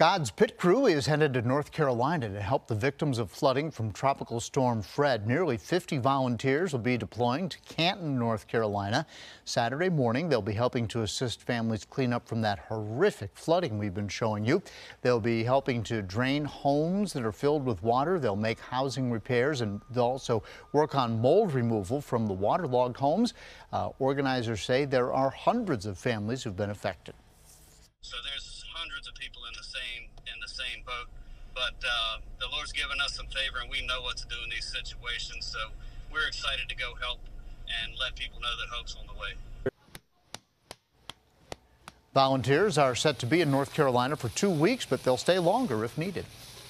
God's Pit Crew is headed to North Carolina to help the victims of flooding from Tropical Storm Fred. Nearly 50 volunteers will be deploying to Canton, North Carolina. Saturday morning, they'll be helping to assist families clean up from that horrific flooding we've been showing you. They'll be helping to drain homes that are filled with water. They'll make housing repairs and they'll also work on mold removal from the waterlogged homes. Uh, organizers say there are hundreds of families who've been affected. So there's hundreds of people in the same in the same boat. But uh, the Lord's given us some favor, and we know what to do in these situations. So we're excited to go help and let people know that hope's on the way. Volunteers are set to be in North Carolina for two weeks, but they'll stay longer if needed.